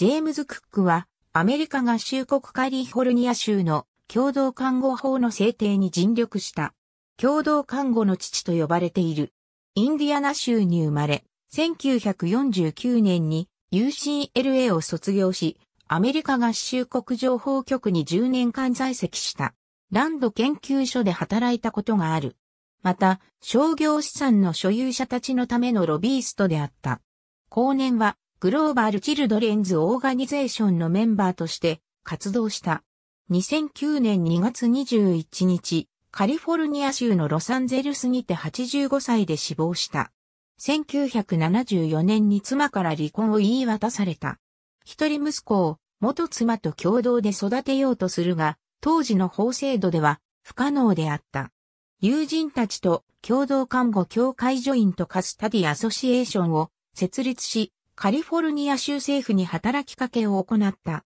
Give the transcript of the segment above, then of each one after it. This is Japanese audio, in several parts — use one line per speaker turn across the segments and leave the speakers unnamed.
ジェームズ・クックは、アメリカ合衆国カリフォルニア州の共同看護法の制定に尽力した。共同看護の父と呼ばれている。インディアナ州に生まれ、1949年に UCLA を卒業し、アメリカ合衆国情報局に10年間在籍した。ランド研究所で働いたことがある。また、商業資産の所有者たちのためのロビーストであった。後年は、 Global Children's Organization のメンバーとして活動した。2009年2月21日、カリフォルニア州のロサンゼルスにて85歳で死亡した。1974年に妻から離婚を言い渡された。一人息子を元妻と共同で育てようとするが、当時の法制度では不可能であった。友人たちと共同看護協会ジョイントカスタディアソシエーションを設立し、カリフォルニア州政府に働きかけを行った。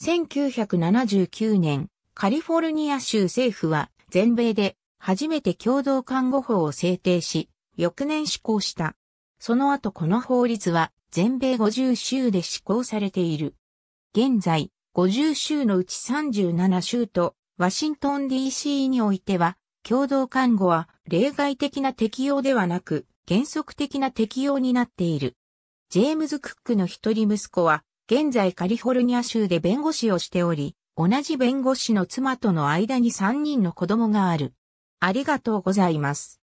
1979年、カリフォルニア州政府は全米で初めて共同看護法を制定し、翌年施行した。その後この法律は全米50州で施行されている。現在、50州のうち37州とワシントン DC においては、共同看護は例外的な適用ではなく、原則的な適用になっている。ジェームズ・クックの一人息子は、現在カリフォルニア州で弁護士をしており、同じ弁護士の妻との間に3人の子供がある。ありがとうございます。